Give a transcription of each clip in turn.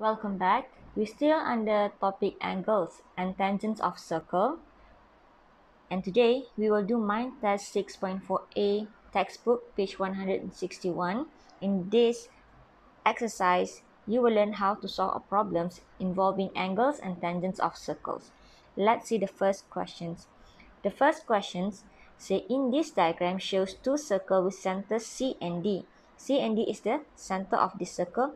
Welcome back. We're still under topic angles and tangents of circle. And today we will do Mind Test 6.4a textbook page 161. In this exercise, you will learn how to solve problems involving angles and tangents of circles. Let's see the first questions. The first questions say in this diagram shows two circles with centers C and D. C and D is the center of the circle.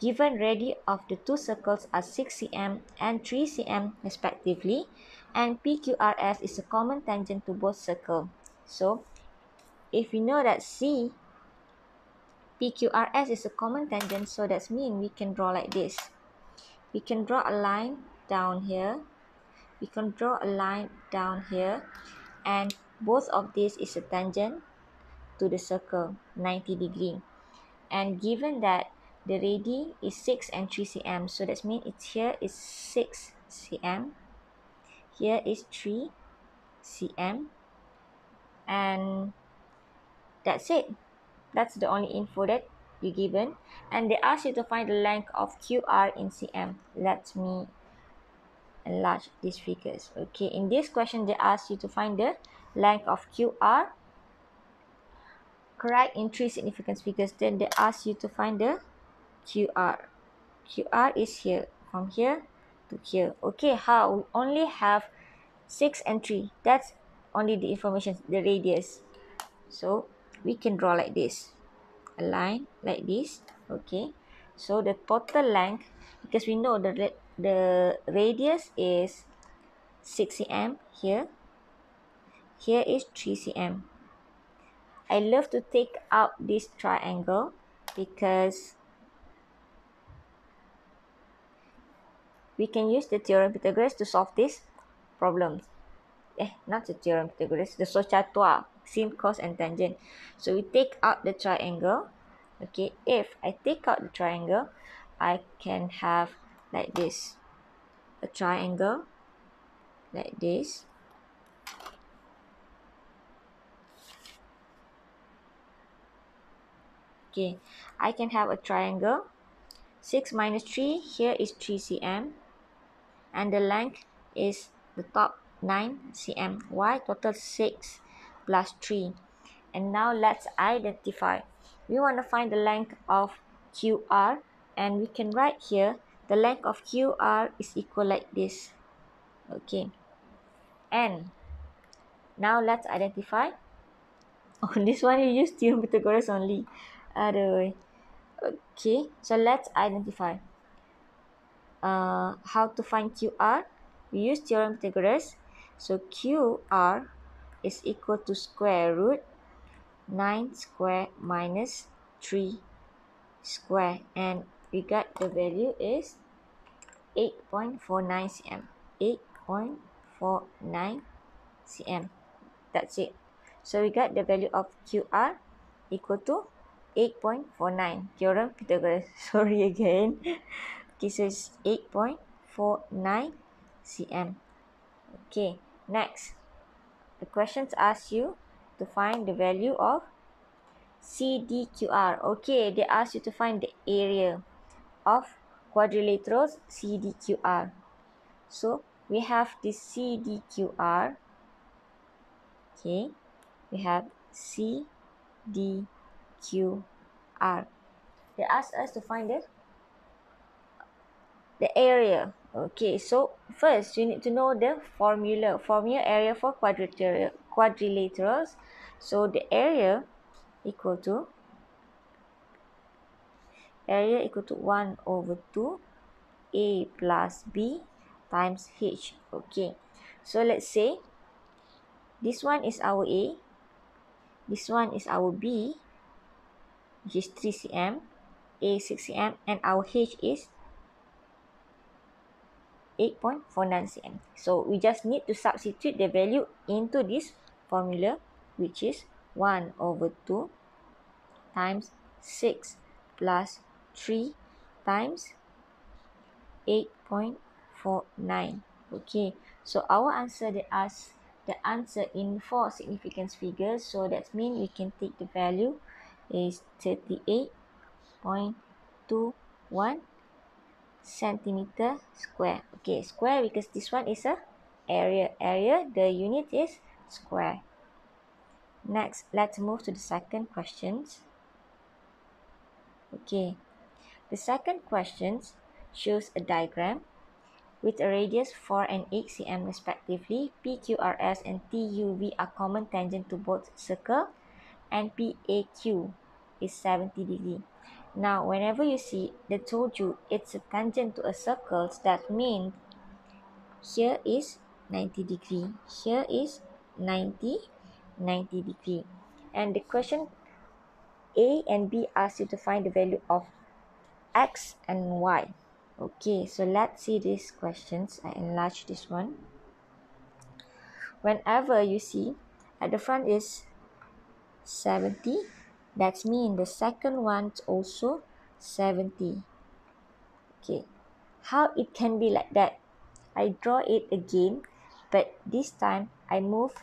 Given radii of the two circles are 6 cm and 3 cm respectively, and PQRS is a common tangent to both circles. So, if we know that C, PQRS is a common tangent, so that means we can draw like this. We can draw a line down here. We can draw a line down here, and both of these is a tangent to the circle 90 degree and given that the radii is 6 and 3 cm so that means it's here is 6 cm here is 3 cm and that's it. That's the only info that you given. And they ask you to find the length of qr in cm let me enlarge these figures. Okay in this question they ask you to find the length of qr correct in three significant figures. Then they ask you to find the QR. QR is here, from here to here. Okay, how? We only have 6 and 3. That's only the information, the radius. So, we can draw like this. A line like this. Okay. So, the total length, because we know the, the radius is 6 cm here. Here is 3 cm. I love to take out this triangle because we can use the theorem Pythagoras to solve this problem. Eh, not the theorem Pythagoras, the SOHCAHTOA, sin, cos and tangent. So we take out the triangle. Okay, if I take out the triangle, I can have like this. A triangle like this. Okay, I can have a triangle. 6 minus 3, here is 3 cm and the length is the top 9 cm y total 6 plus 3 and now let's identify. We want to find the length of qr and we can write here the length of qr is equal like this. Okay. And now let's identify. Oh this one you use theorem pythagoras only way okay so let's identify uh, how to find QR, we use theorem Pythagoras. So QR is equal to square root 9 square minus 3 square and we got the value is 8.49 cm 8.49 cm that's it. So we got the value of qr equal to 8.49 theorem pythagoras. Sorry again This is 8.49 cm. Okay, next. The questions ask you to find the value of CDQR. Okay, they ask you to find the area of quadrilaterals CDQR. So, we have this CDQR. Okay, we have CDQR. They ask us to find it the area. Okay so first you need to know the formula formula area for quadrilateral quadrilaterals. So the area equal to area equal to 1 over 2 a plus b times h. Okay so let's say this one is our a this one is our b which is 3 cm a 6 cm and our h is 8.49 cm. So we just need to substitute the value into this formula which is 1 over 2 times 6 plus 3 times 8.49. Okay, so our answer they ask the answer in four significance figures. So that means we can take the value is 38.21 centimeter square. Okay, square because this one is a area. Area, the unit is square. Next, let's move to the second questions. Okay, the second question shows a diagram with a radius 4 and 8 cm respectively. PQRS and TUV are common tangent to both circle and PAQ is 70 degree. Now, whenever you see, they told you it's a tangent to a circle, that means here is 90 degree, here is 90, 90 degree. And the question A and B asks you to find the value of X and Y. Okay, so let's see these questions. I enlarge this one. Whenever you see at the front is 70 that means the second one also 70 okay. How it can be like that? I draw it again but this time I move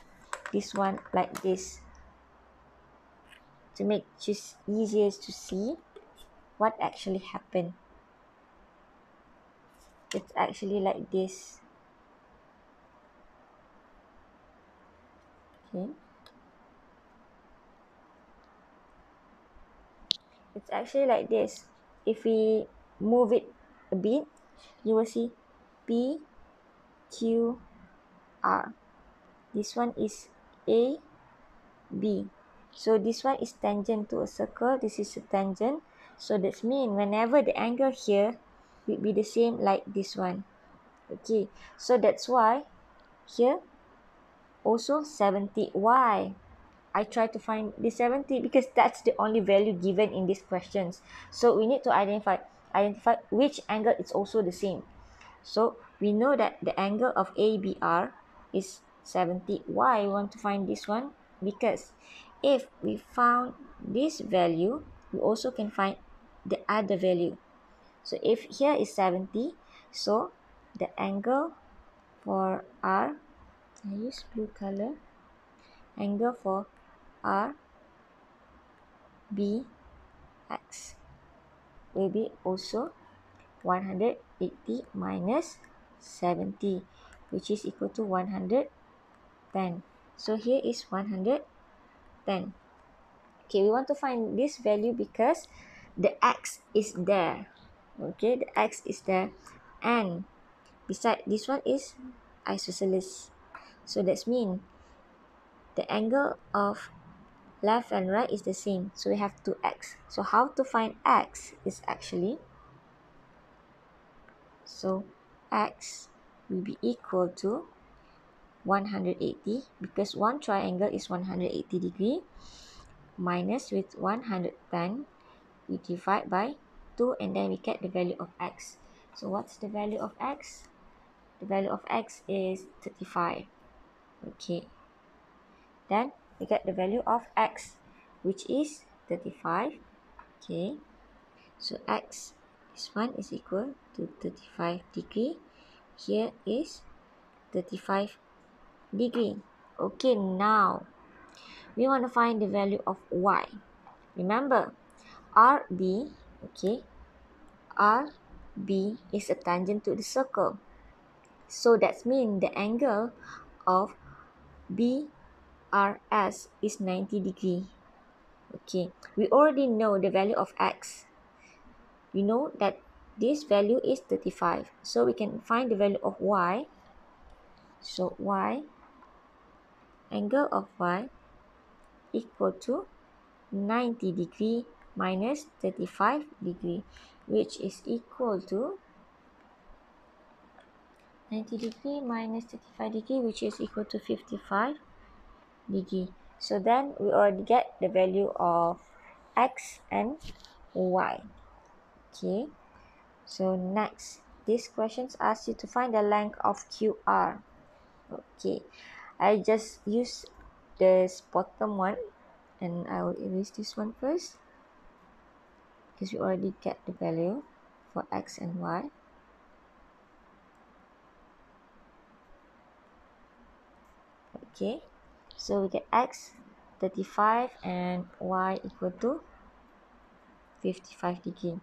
this one like this to make just easier to see what actually happened. It's actually like this. Okay it's actually like this. If we move it a bit you will see P Q R. This one is A B. So this one is tangent to a circle. This is a tangent. So that's mean whenever the angle here will be the same like this one. Okay. So that's why here also 70 why I try to find the 70 because that's the only value given in these questions. So we need to identify identify which angle is also the same. So we know that the angle of ABR is 70. Why I want to find this one? Because if we found this value, we also can find the other value. So if here is 70, so the angle for R, I use blue color, angle for R B X. Will be also 180 minus 70 which is equal to 110 so here is 110 okay we want to find this value because the x is there. Okay the x is there. And beside this one is isosceles. So that's mean the angle of left and right is the same. So we have 2x so how to find x is actually so x will be equal to 180 because one triangle is 180 degree minus with 110 we divide by 2 and then we get the value of x. So what's the value of x? The value of x is 35 okay. Then we get the value of x which is 35 okay. So x this one is equal to 35 degree. Here is 35 degree. Okay now we want to find the value of y. Remember rb okay rb is a tangent to the circle. So that means the angle of b RS is 90 degree. Okay, we already know the value of X. We know that this value is 35. So we can find the value of Y. So Y, angle of Y equal to 90 degree minus 35 degree which is equal to 90 degree minus 35 degree which is equal to 55 degree so then we already get the value of x and y. Okay. So next this questions ask you to find the length of qr okay. I just use this bottom one and i will erase this one first. Because we already get the value for x and y. Okay so we get x 35 and y equal to 55 degree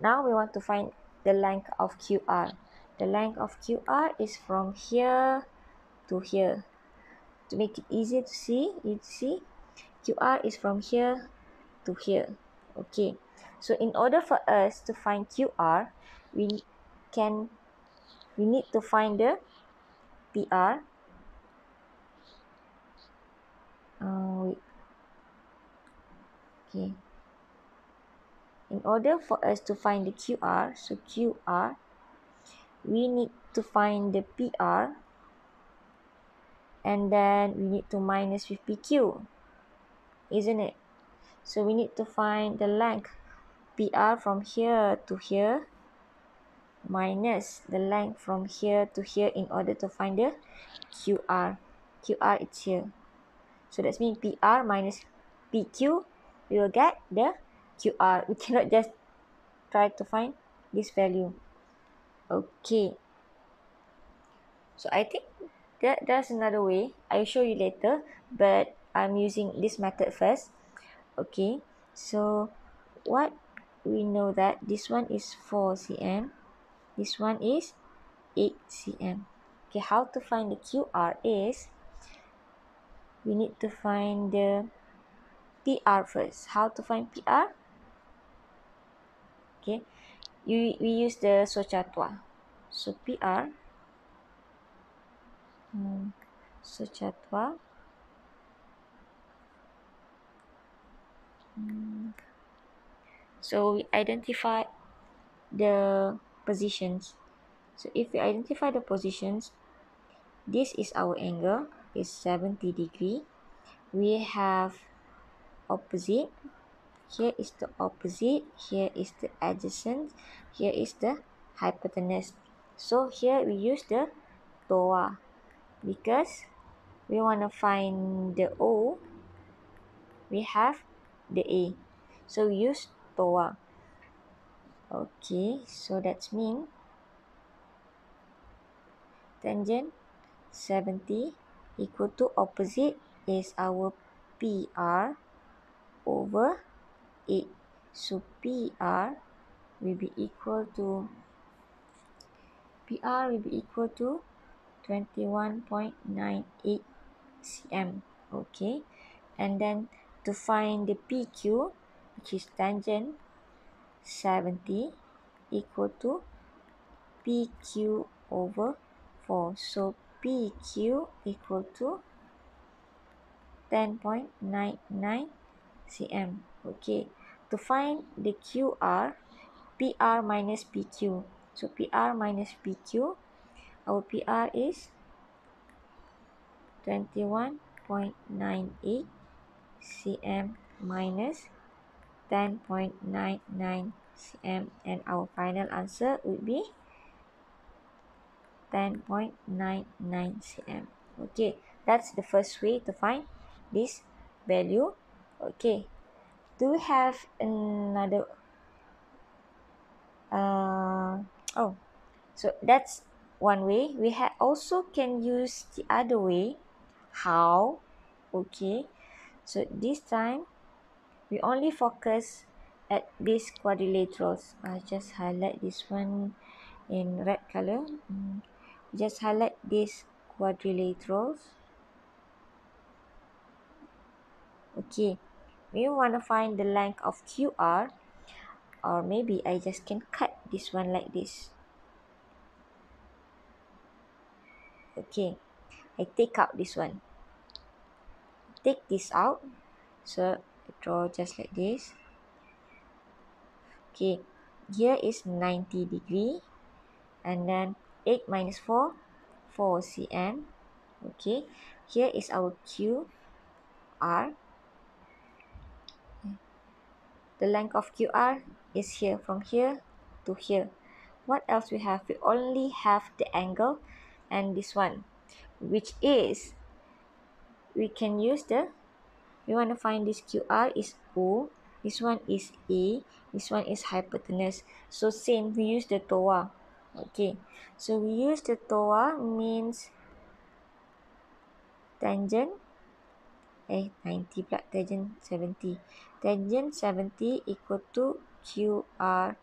now we want to find the length of QR. The length of QR is from here to here. To make it easier to see, you see, QR is from here to here. Okay, so in order for us to find QR, we can we need to find the PR. Uh, wait. Okay. In order for us to find the QR, so QR, we need to find the PR and then we need to minus with PQ, isn't it? So we need to find the length PR from here to here minus the length from here to here in order to find the QR. QR is here. So that's mean PR minus PQ, we will get the QR. We cannot just try to find this value. Okay. So I think that there's another way. I'll show you later, but I'm using this method first. Okay. So what we know that this one is 4 cm. This one is 8 cm. Okay, how to find the QR is we need to find the PR first. How to find PR? okay. You we use the SOHCAHTOA so PR hmm, so we identify the positions. So if we identify the positions this is our angle is 70 degree. We have opposite. Here is the opposite. Here is the adjacent. Here is the hypotenuse. So here we use the TOA because we want to find the O. We have the A. So we use TOA okay so that's mean tangent 70 equal to opposite is our PR over 8 so PR will be equal to PR will be equal to 21.98 cm okay? And then to find the PQ which is tangent 70 equal to PQ over 4 so PQ equal to 10.99 cm okay. To find the QR, PR minus PQ. So PR minus PQ, our PR is 21.98 cm minus 10.99 cm and our final answer would be 10.99 cm. Okay, that's the first way to find this value. Okay, do we have another uh, oh so that's one way we have also can use the other way how okay so this time we only focus at these quadrilaterals i just highlight this one in red color mm. Just highlight these quadrilaterals. Okay. We want to find the length of QR or maybe I just can cut this one like this. Okay. I take out this one. Take this out. So I draw just like this. Okay. Here is 90 degree. And then 8 minus 4 4 cm okay here is our Q R. The length of QR is here from here to here. What else we have? We only have the angle and this one which is we can use the we want to find this QR is O this one is A this one is hypotenuse so same we use the TOA okay. So we use the TOA means tangent. Eh 90 pula. Tangent 70 tangent 70 equal to QR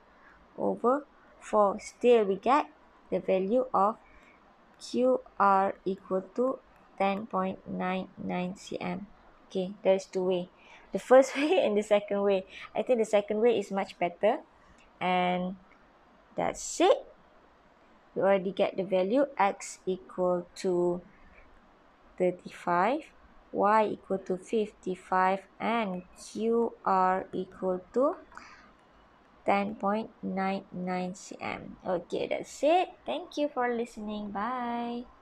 over 4 still we get the value of QR equal to 10.99 cm. Okay there's two way. The first way and the second way. I think the second way is much better. And that's it we already get the value x equal to 35 y equal to 55 and qr equal to 10.99 cm. Okay that's it. Thank you for listening. Bye